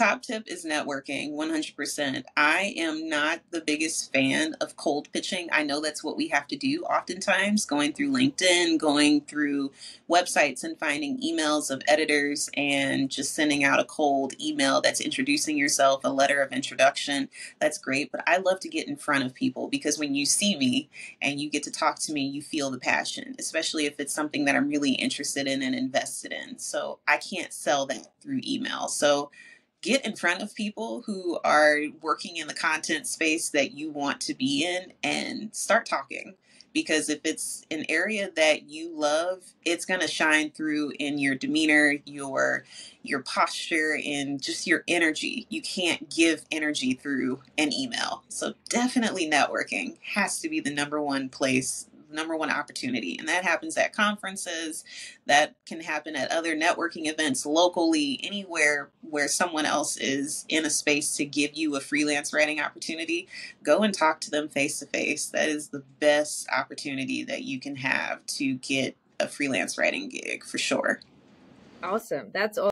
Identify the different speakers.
Speaker 1: Top tip is networking 100%. I am not the biggest fan of cold pitching. I know that's what we have to do oftentimes, going through LinkedIn, going through websites and finding emails of editors and just sending out a cold email that's introducing yourself, a letter of introduction. That's great. But I love to get in front of people because when you see me and you get to talk to me, you feel the passion, especially if it's something that I'm really interested in and invested in. So I can't sell that through email. So get in front of people who are working in the content space that you want to be in and start talking. Because if it's an area that you love it's going to shine through in your demeanor your your posture and just your energy. You can't give energy through an email. So definitely networking has to be the number one place number one opportunity. And that happens at conferences, that can happen at other networking events locally, anywhere where someone else is in a space to give you a freelance writing opportunity. Go and talk to them face to face. That is the best opportunity that you can have to get a freelance writing gig for sure.
Speaker 2: Awesome. That's all.